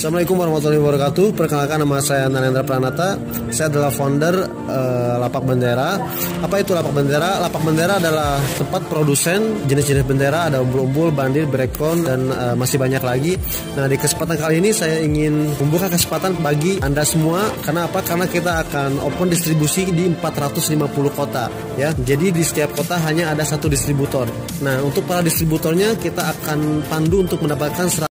Assalamualaikum warahmatullahi wabarakatuh. Perkenalkan nama saya Nanendra Pranata. Saya adalah founder uh, Lapak Bendera. Apa itu Lapak Bendera? Lapak Bendera adalah tempat produsen jenis-jenis bendera, ada umbul-umbul, bandir, brekon, dan uh, masih banyak lagi. Nah, di kesempatan kali ini saya ingin membuka kesempatan bagi Anda semua. Karena apa? Karena kita akan open distribusi di 450 kota. Ya, jadi di setiap kota hanya ada satu distributor. Nah, untuk para distributornya kita akan pandu untuk mendapatkan